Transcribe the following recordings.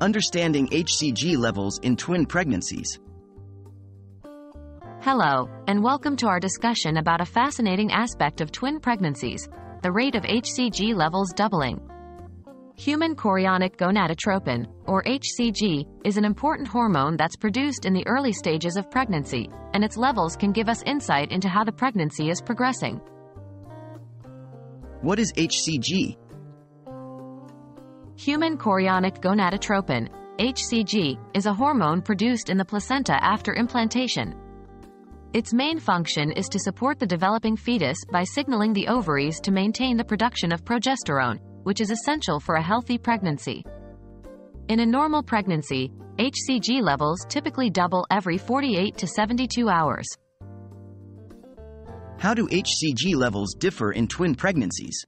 Understanding HCG levels in twin pregnancies. Hello, and welcome to our discussion about a fascinating aspect of twin pregnancies, the rate of HCG levels doubling. Human chorionic gonadotropin, or HCG, is an important hormone that's produced in the early stages of pregnancy, and its levels can give us insight into how the pregnancy is progressing. What is HCG? Human chorionic gonadotropin, HCG, is a hormone produced in the placenta after implantation. Its main function is to support the developing fetus by signaling the ovaries to maintain the production of progesterone, which is essential for a healthy pregnancy. In a normal pregnancy, HCG levels typically double every 48 to 72 hours. How do HCG levels differ in twin pregnancies?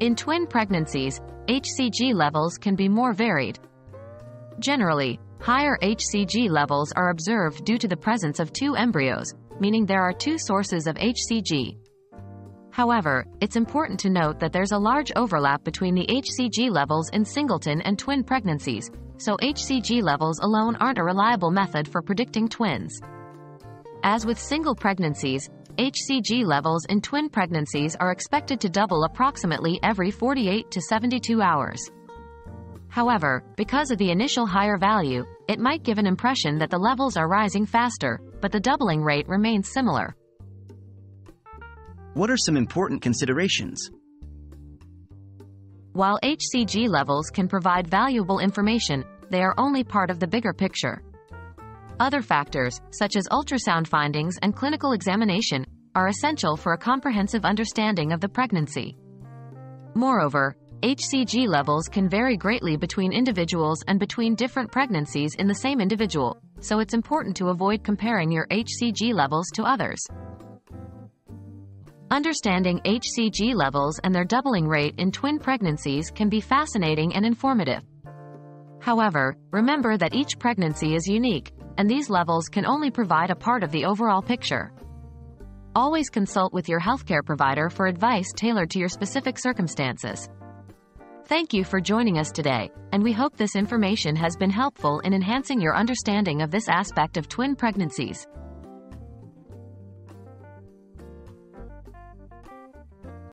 In twin pregnancies, HCG levels can be more varied. Generally, higher HCG levels are observed due to the presence of two embryos, meaning there are two sources of HCG. However, it's important to note that there's a large overlap between the HCG levels in singleton and twin pregnancies, so HCG levels alone aren't a reliable method for predicting twins. As with single pregnancies, HCG levels in twin pregnancies are expected to double approximately every 48 to 72 hours. However, because of the initial higher value, it might give an impression that the levels are rising faster, but the doubling rate remains similar. What are some important considerations? While HCG levels can provide valuable information, they are only part of the bigger picture. Other factors, such as ultrasound findings and clinical examination, are essential for a comprehensive understanding of the pregnancy. Moreover, HCG levels can vary greatly between individuals and between different pregnancies in the same individual, so it's important to avoid comparing your HCG levels to others. Understanding HCG levels and their doubling rate in twin pregnancies can be fascinating and informative. However, remember that each pregnancy is unique, and these levels can only provide a part of the overall picture. Always consult with your healthcare provider for advice tailored to your specific circumstances. Thank you for joining us today, and we hope this information has been helpful in enhancing your understanding of this aspect of twin pregnancies.